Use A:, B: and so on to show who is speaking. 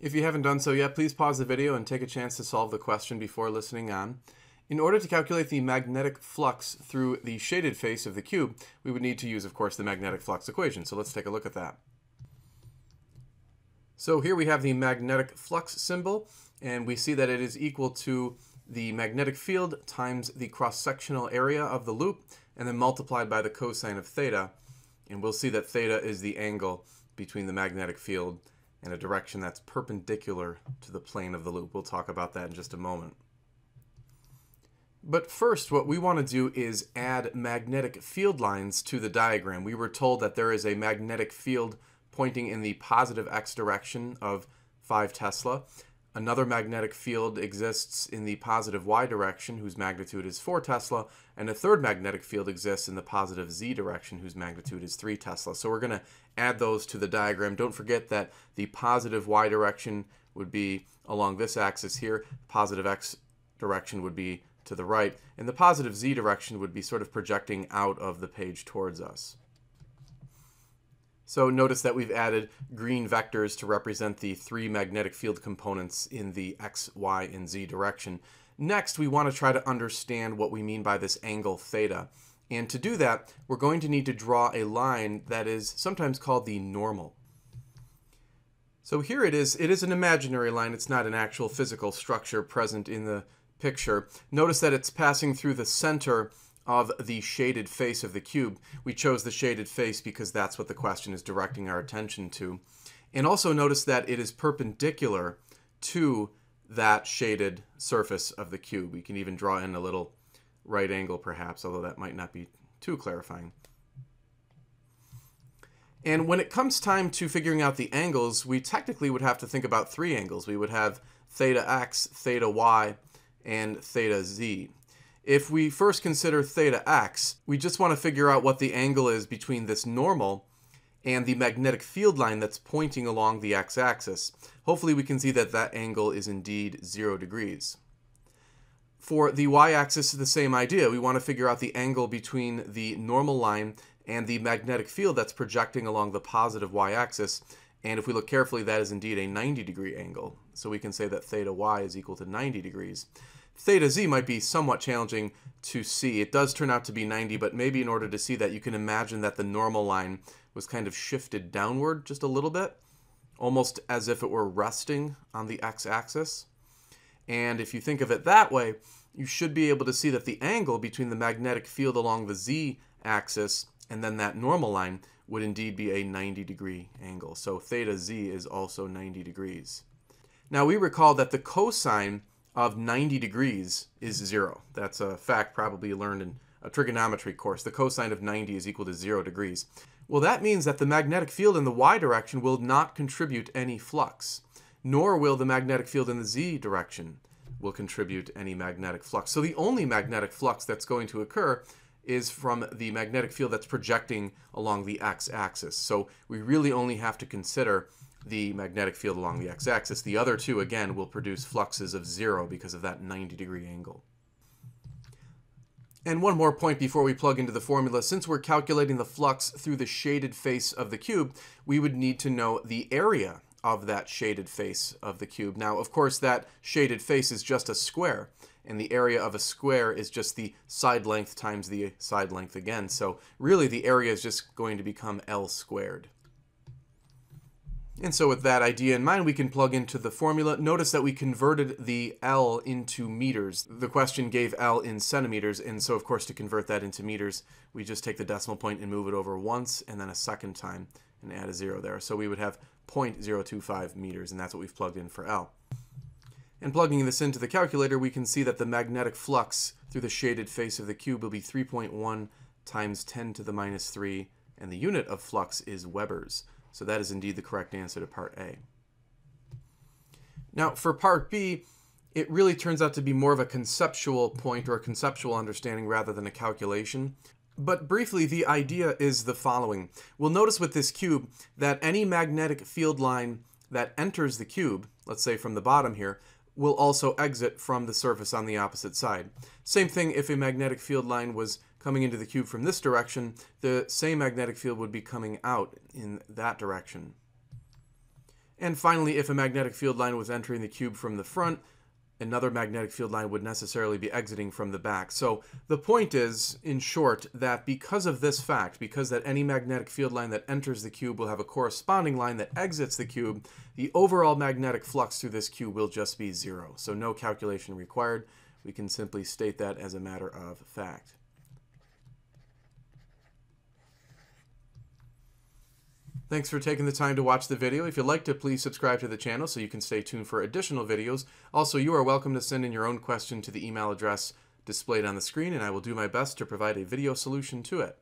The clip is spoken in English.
A: If you haven't done so yet, please pause the video and take a chance to solve the question before listening on. In order to calculate the magnetic flux through the shaded face of the cube, we would need to use, of course, the magnetic flux equation. So let's take a look at that. So here we have the magnetic flux symbol, and we see that it is equal to the magnetic field times the cross-sectional area of the loop, and then multiplied by the cosine of theta. And we'll see that theta is the angle between the magnetic field in a direction that's perpendicular to the plane of the loop. We'll talk about that in just a moment. But first, what we want to do is add magnetic field lines to the diagram. We were told that there is a magnetic field pointing in the positive x direction of 5 Tesla. Another magnetic field exists in the positive y direction, whose magnitude is 4 Tesla, and a third magnetic field exists in the positive z direction, whose magnitude is 3 Tesla. So we're going to add those to the diagram. Don't forget that the positive y direction would be along this axis here, positive x direction would be to the right, and the positive z direction would be sort of projecting out of the page towards us. So notice that we've added green vectors to represent the three magnetic field components in the x, y, and z direction. Next, we want to try to understand what we mean by this angle theta. And to do that, we're going to need to draw a line that is sometimes called the normal. So here it is. It is an imaginary line. It's not an actual physical structure present in the picture. Notice that it's passing through the center of the shaded face of the cube. We chose the shaded face because that's what the question is directing our attention to. And also notice that it is perpendicular to that shaded surface of the cube. We can even draw in a little right angle perhaps, although that might not be too clarifying. And when it comes time to figuring out the angles, we technically would have to think about three angles. We would have theta x, theta y, and theta z. If we first consider theta x, we just want to figure out what the angle is between this normal and the magnetic field line that's pointing along the x-axis. Hopefully we can see that that angle is indeed 0 degrees. For the y-axis, the same idea. We want to figure out the angle between the normal line and the magnetic field that's projecting along the positive y-axis. And if we look carefully, that is indeed a 90 degree angle. So we can say that theta y is equal to 90 degrees. Theta z might be somewhat challenging to see. It does turn out to be 90, but maybe in order to see that, you can imagine that the normal line was kind of shifted downward just a little bit, almost as if it were resting on the x-axis. And if you think of it that way, you should be able to see that the angle between the magnetic field along the z-axis and then that normal line would indeed be a 90 degree angle. So theta z is also 90 degrees. Now we recall that the cosine of 90 degrees is zero. That's a fact probably learned in a trigonometry course. The cosine of 90 is equal to zero degrees. Well, that means that the magnetic field in the y direction will not contribute any flux, nor will the magnetic field in the z direction will contribute any magnetic flux. So the only magnetic flux that's going to occur is from the magnetic field that's projecting along the x-axis. So we really only have to consider the magnetic field along the x-axis. The other two, again, will produce fluxes of zero because of that 90 degree angle. And one more point before we plug into the formula. Since we're calculating the flux through the shaded face of the cube, we would need to know the area of that shaded face of the cube. Now, of course, that shaded face is just a square, and the area of a square is just the side length times the side length again. So really, the area is just going to become L squared. And so with that idea in mind, we can plug into the formula. Notice that we converted the L into meters. The question gave L in centimeters, and so of course to convert that into meters, we just take the decimal point and move it over once and then a second time and add a zero there. So we would have 0.025 meters, and that's what we've plugged in for L. And plugging this into the calculator, we can see that the magnetic flux through the shaded face of the cube will be 3.1 times 10 to the minus 3, and the unit of flux is Webers. So that is indeed the correct answer to part A. Now for part B, it really turns out to be more of a conceptual point or a conceptual understanding rather than a calculation. But briefly, the idea is the following. We'll notice with this cube that any magnetic field line that enters the cube, let's say from the bottom here, will also exit from the surface on the opposite side. Same thing if a magnetic field line was coming into the cube from this direction, the same magnetic field would be coming out in that direction. And finally, if a magnetic field line was entering the cube from the front, another magnetic field line would necessarily be exiting from the back. So the point is, in short, that because of this fact, because that any magnetic field line that enters the cube will have a corresponding line that exits the cube, the overall magnetic flux through this cube will just be zero. So no calculation required. We can simply state that as a matter of fact. Thanks for taking the time to watch the video. If you'd like to, please subscribe to the channel so you can stay tuned for additional videos. Also, you are welcome to send in your own question to the email address displayed on the screen, and I will do my best to provide a video solution to it.